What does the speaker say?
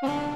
Bye.